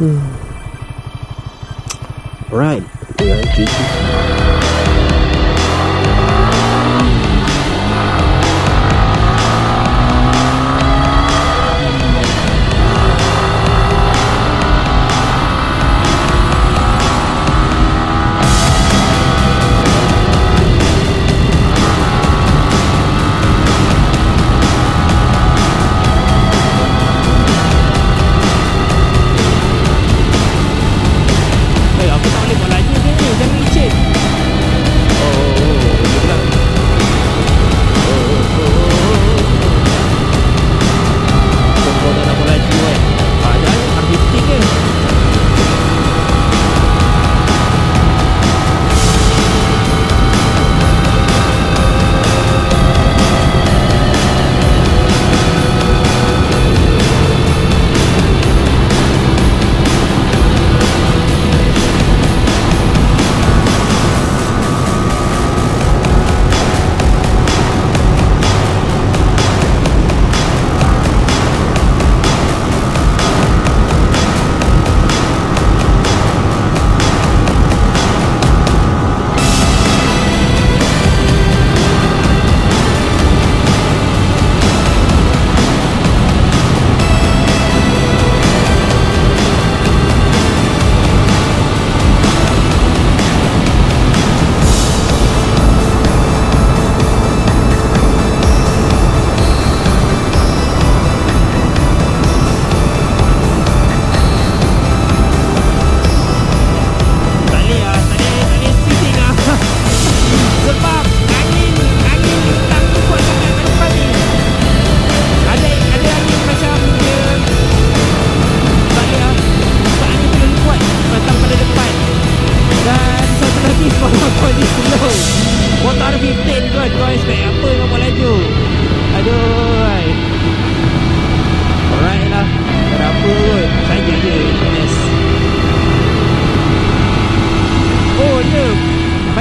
Hmm. Right.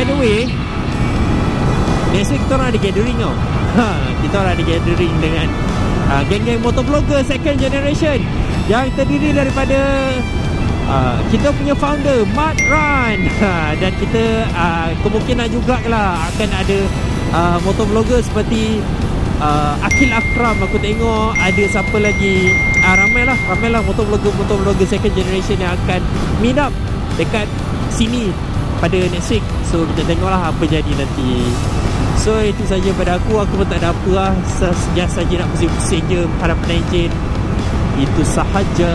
The way Next week kita orang ada gathering tau. Ha, Kita orang ada gathering dengan uh, Geng-geng motovlogger second generation. Yang terdiri daripada uh, Kita punya founder Mat Run ha, Dan kita uh, Kemungkinan jugalah Akan ada uh, Motovlogger seperti uh, Akil Akram. Aku tengok Ada siapa lagi. Uh, Ramai lah Ramai lah motovlogger-motovlogger second generation Yang akan meet up Dekat sini pada next week. So kita tengoklah apa jadi nanti. So itu saja pada aku. Aku pun tak ada apa lah. Sejak saja nak pusing-pusing je Harap enjin Itu sahaja